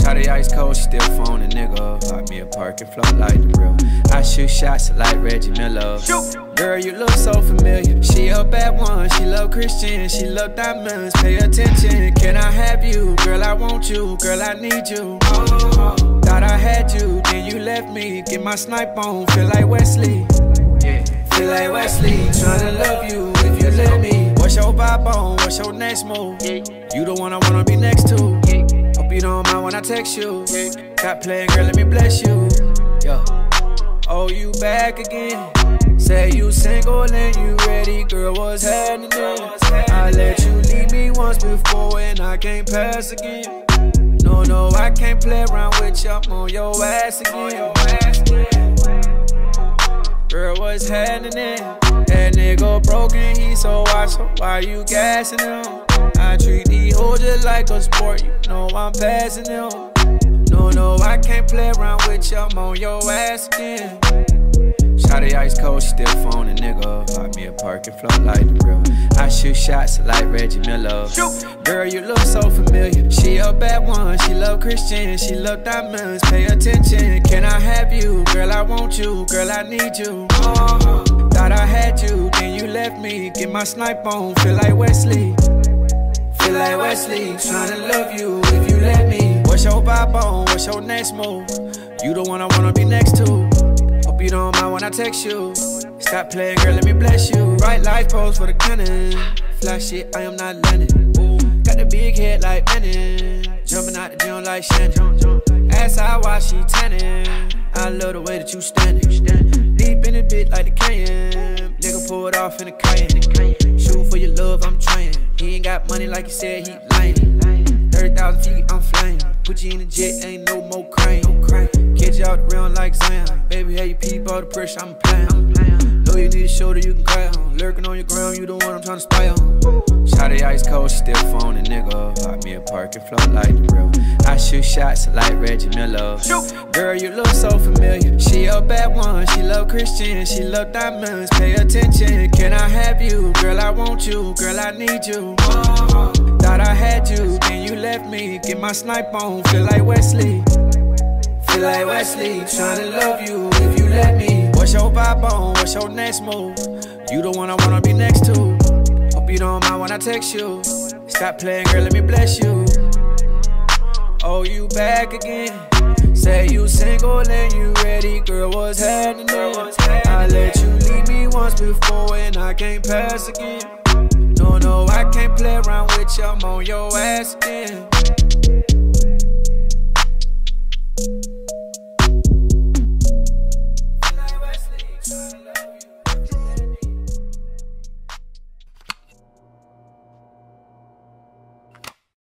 Shot the ice cold, still phone a nigga up. Me a park and float like the real. I shoot shots like Reggie Miller. Girl, you look so familiar. She a bad one, she love Christian, she love diamonds. Pay attention, can I have you? Girl, I want you, girl, I need you. Oh, thought I had you, then you left me. Get my snipe on, feel like Wesley. Yeah, feel like Wesley. Tryna love you if you let me. What's your vibe on? What's your next move? You the one I wanna be next to. You don't mind when I text you. Got playing, girl, let me bless you. Yo. Oh, you back again. Say you single and you ready, girl, what's happening? I let you leave me once before and I can't pass again. No, no, I can't play around with you, I'm on your ass again. Girl, what's happening? Nigga broken, he so watch, so why you gassing him? I treat these hoes just like a sport, you know I'm passing them. No, no, I can't play around with you, I'm on your ass again. Shot the ice cold, she still phone a nigga. Hot me a park and float like the real. I shoot shots like Reggie Miller. Girl, you look so familiar. She a bad one, she love Christian, she love diamonds. Pay attention, can I have you? Girl, I want you, girl, I need you. Oh, thought I had you, then you left me. Get my snipe on, feel like Wesley. Feel like Wesley, tryna love you if you let me. What's your vibe on? What's your next move? You the one I wanna be next to. Hope you don't mind when I text you. Stop playing, girl, let me bless you. Right life pose for the cannon. Flash shit, I am not landing. Got the big head like Manning. Jumping out the gym like Shannon. Ass I watch she tanning. I love the way that you standing. Deep in the bit like the canyon. Nigga pull it off in the Cayenne. Shoot for your love, I'm trying. He ain't got money like he said he lying. 30,000 feet, I'm flying. Put you in the jet, ain't no more crying. Catch you out the round like Zion. Baby, how you peep all the pressure I'm applying. Know you need a shoulder you can cry on. Lurking on your ground, you the one I'm trying to spy on. Shot the ice cold, still phone a nigga. Hot me a park and like the real. I shoot shots like Reggie Miller. Girl, you look so familiar. She a bad one, she love Christian, she love diamonds. Pay attention, can I have you? Girl, I want you, girl, I need you. Oh, thought I had you, then you left me. Get my snipe on, feel like Wesley. Feel like Wesley, tryna love you if you let me. What's your vibe on? What's your next move? You the one I wanna be next to. Hope you don't mind when I text you. Stop playing, girl, let me bless you. Oh, you back again. Say you single and you ready, girl, what's happening? I let you leave me once before and I can't pass again. No, no, I can't play around with you, I'm on your ass again.